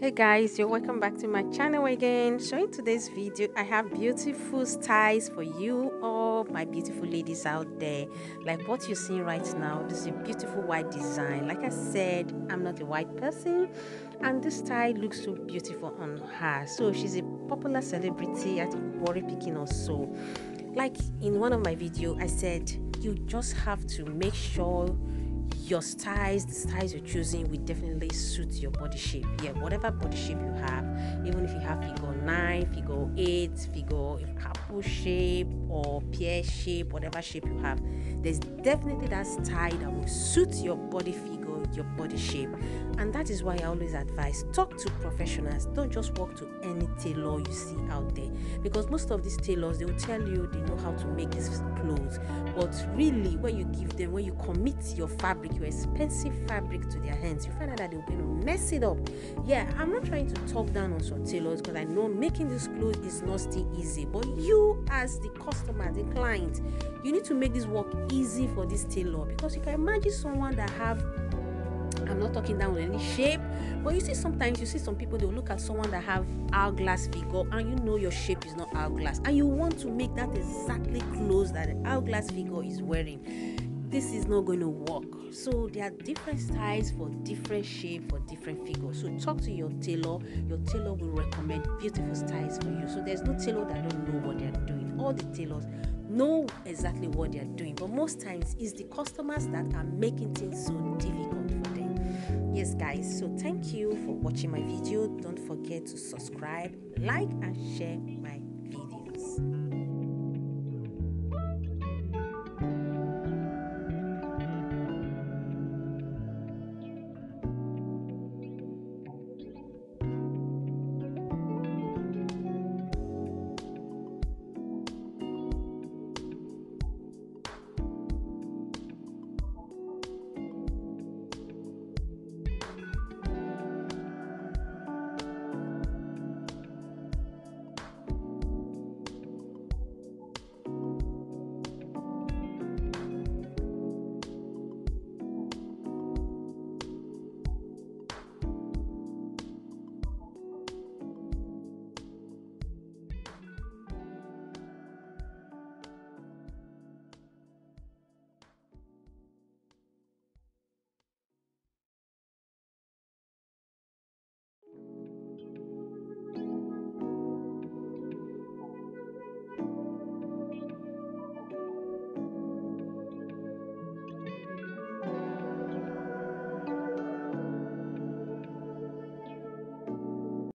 hey guys you're welcome back to my channel again. So in today's video i have beautiful styles for you all my beautiful ladies out there. Like what you're seeing right now this is a beautiful white design. Like i said i'm not a white person and this style looks so beautiful on her. So she's a popular celebrity at worry picking or so like in one of my video i said you just have to make sure your styles, the styles you're choosing will definitely suit your body shape. Yeah, whatever body shape you have, even if you have figure 9, figure 8, figure apple shape or pear shape, whatever shape you have, there's definitely that style that will suit your body figure, your body shape. And that is why I always advise talk to professionals. Don't just walk to any tailor you see out there. Because most of these tailors they will tell you they know how to make these clothes. But really, when you give them, when you commit your fabric, your expensive fabric to their hands, you find out that to mess it up. Yeah, I'm not trying to talk down on some tailors because I know making this clothes is not still easy. But you, as the customer, the client, you need to make this work easy for this tailor because you can imagine someone that have I'm not talking down on any shape, but you see sometimes you see some people they'll look at someone that have hourglass figure and you know your shape is not hourglass and you want to make that exactly close that the hourglass figure is wearing. This is not going to work. So there are different styles for different shape for different figures. So talk to your tailor. Your tailor will recommend beautiful styles for you. So there's no tailor that don't know what they're doing. All the tailors know exactly what they're doing, but most times it's the customers that are making things so difficult for them yes guys so thank you for watching my video. Don't forget to subscribe like and share my